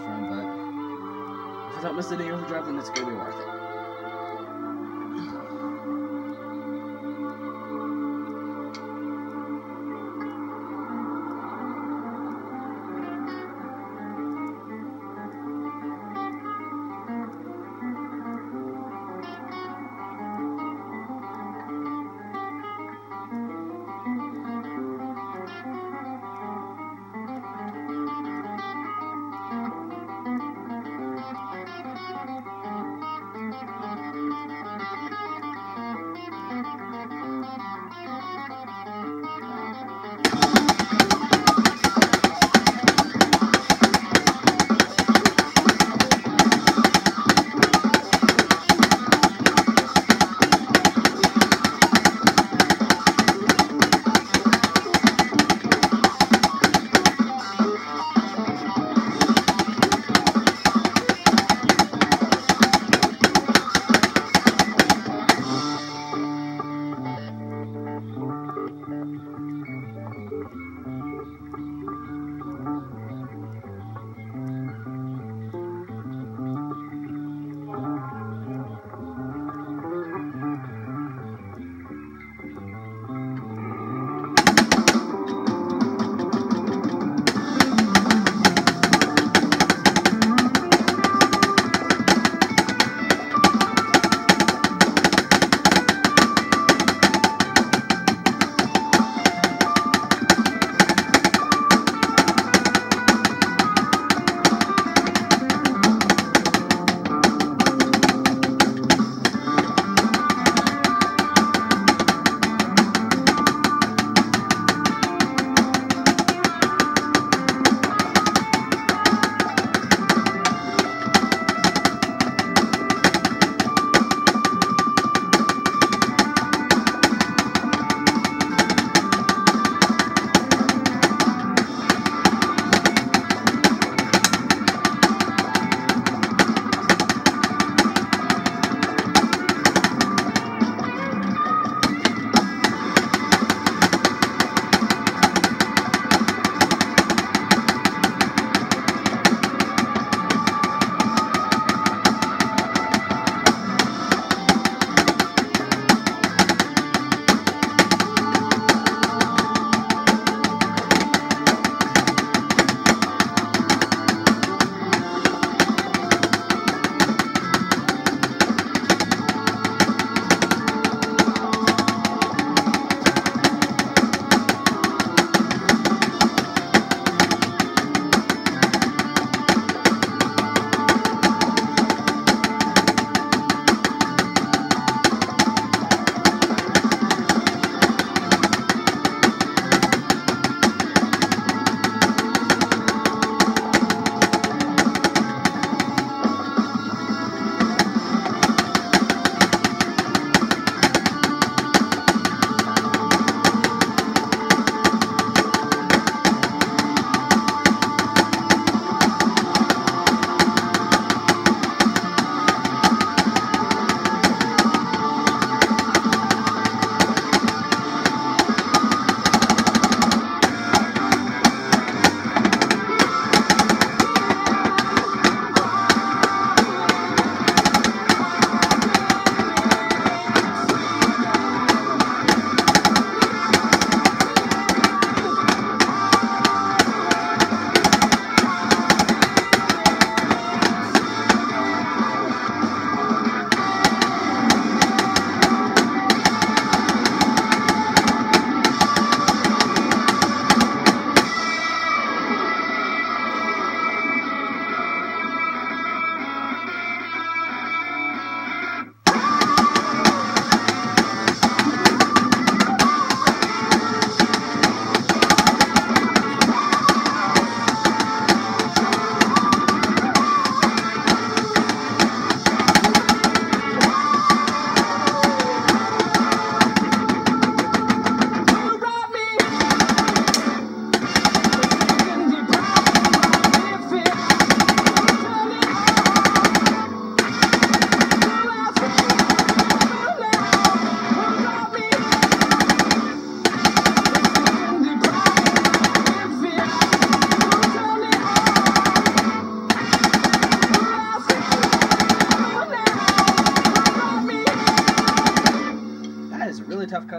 but if I don't miss any overdrive, then it's gonna be worth it.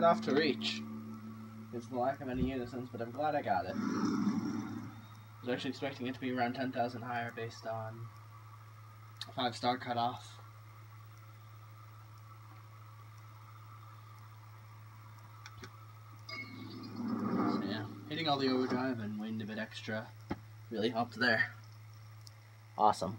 Tough cutoff to reach. It's the lack of any unisons, but I'm glad I got it. I was actually expecting it to be around 10,000 higher based on a 5 star cutoff. So yeah, hitting all the overdrive and waiting a bit extra really helped there. Awesome.